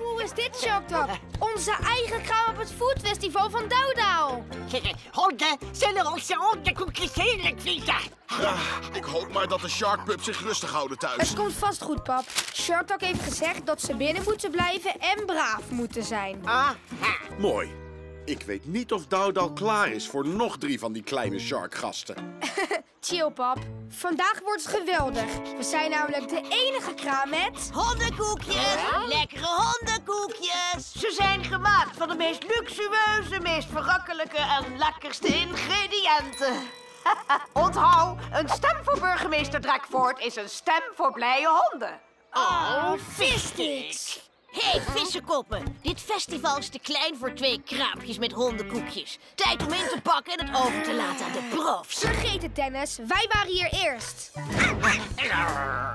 cool is dit, Sharktak? Onze eigen kraam op het foodfestival van Douwdaal. Honden zullen onze hondenkoekjes heerlijk vinden. Ik hoop maar dat de Sharkpup zich rustig houden thuis. Het komt vast goed, pap. Sharktak heeft gezegd dat ze binnen moeten blijven en braaf moeten zijn. Aha. Mooi. Ik weet niet of Doudal klaar is voor nog drie van die kleine Sharkgasten. Chill, pap. Vandaag wordt het geweldig. We zijn namelijk de enige kraam met... Hondenkoekjes. Gemaakt van de meest luxueuze, meest verrukkelijke en lekkerste ingrediënten. Onthoud, een stem voor burgemeester Drakvoort is een stem voor blije honden. Oh, vissticks. Hé, hey, vissenkoppen. Dit festival is te klein voor twee kraampjes met hondenkoekjes. Tijd om in te pakken en het over te laten aan de profs. Vergeet het, Dennis. Wij waren hier eerst.